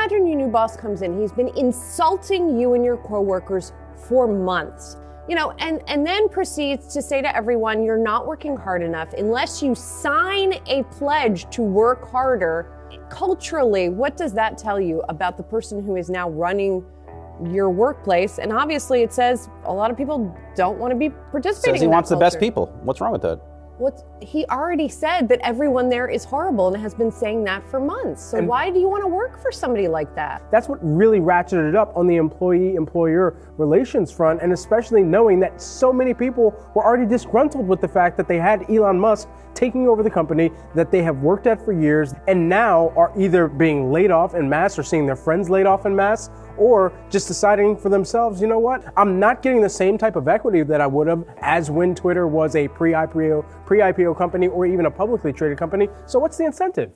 imagine your new boss comes in, he's been insulting you and your coworkers for months. You know, and, and then proceeds to say to everyone, you're not working hard enough unless you sign a pledge to work harder. Culturally, what does that tell you about the person who is now running your workplace? And obviously, it says a lot of people don't want to be participating. Says he wants the best people. What's wrong with that? What's, he already said that everyone there is horrible and has been saying that for months. So And- why do you want to work for somebody like that? That's what really ratcheted it up on the employee employer relations front, and especially knowing that so many people were already disgruntled with the fact that they had Elon Musk taking over the company that they have worked at for years and now are either being laid off in mass or seeing their friends laid off in mass or just deciding for themselves, you know what? I'm not getting the same type of equity that I would have as when Twitter was a pre-IPO pre-IPO company or even a publicly traded company. So what's the incentive?